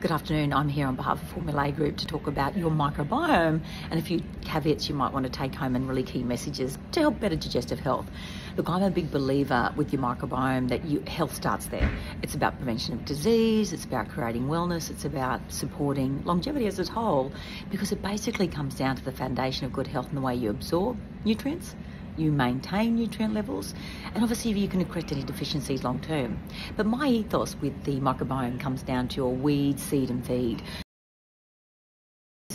Good afternoon. I'm here on behalf of Formulae Group to talk about your microbiome and a few caveats you might want to take home and really key messages to help better digestive health. Look, I'm a big believer with your microbiome that you, health starts there. It's about prevention of disease, it's about creating wellness, it's about supporting longevity as a whole because it basically comes down to the foundation of good health and the way you absorb nutrients you maintain nutrient levels, and obviously you can correct any deficiencies long term. But my ethos with the microbiome comes down to your weed, seed, and feed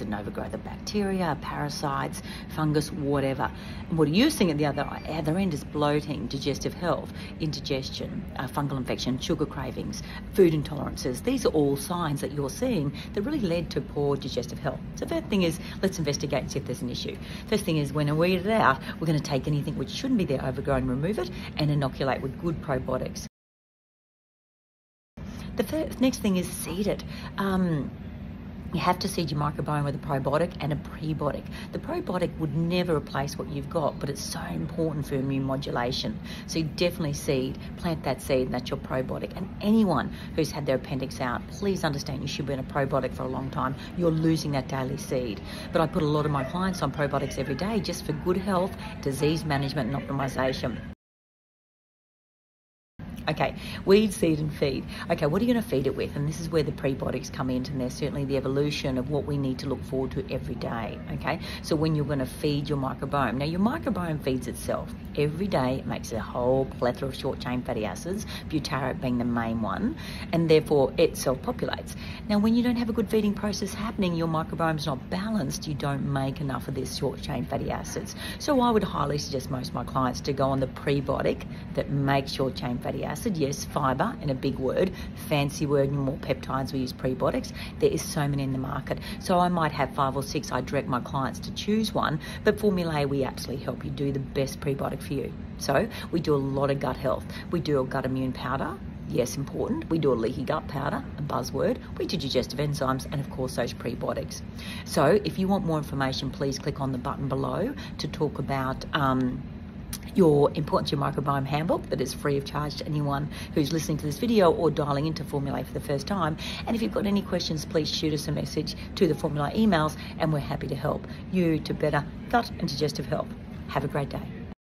an overgrowth of bacteria, parasites, fungus, whatever. And what are you're seeing at the other, other end is bloating, digestive health, indigestion, uh, fungal infection, sugar cravings, food intolerances. These are all signs that you're seeing that really led to poor digestive health. So first thing is, let's investigate and see if there's an issue. First thing is, when we weed it out, we're going to take anything which shouldn't be there overgrown, remove it, and inoculate with good probiotics. The first, next thing is seed it. Um, you have to seed your microbiome with a probiotic and a prebiotic. The probiotic would never replace what you've got, but it's so important for immune modulation. So you definitely seed, plant that seed, and that's your probiotic. And anyone who's had their appendix out, please understand you should be on a probiotic for a long time. You're losing that daily seed. But I put a lot of my clients on probiotics every day just for good health, disease management, and optimization. Okay, weed, seed, and feed. Okay, what are you going to feed it with? And this is where the prebiotics come in, and they're certainly the evolution of what we need to look forward to every day. Okay, so when you're going to feed your microbiome, now your microbiome feeds itself every day. It makes a whole plethora of short chain fatty acids, butyrate being the main one, and therefore it self populates. Now, when you don't have a good feeding process happening, your microbiome's not balanced, you don't make enough of these short chain fatty acids. So, I would highly suggest most of my clients to go on the prebiotic that makes short chain fatty acids acid, yes, fibre in a big word, fancy word, more peptides, we use prebiotics. There is so many in the market. So I might have five or six, I direct my clients to choose one, but Formulae, we absolutely help you do the best prebiotic for you. So we do a lot of gut health. We do a gut immune powder, yes, important. We do a leaky gut powder, a buzzword. We do digestive enzymes and, of course, those prebiotics. So, if you want more information, please click on the button below to talk about. Um, your Importance Your Microbiome handbook that is free of charge to anyone who's listening to this video or dialing into Formulae for the first time. And if you've got any questions, please shoot us a message to the Formula emails and we're happy to help you to better gut and digestive health. Have a great day.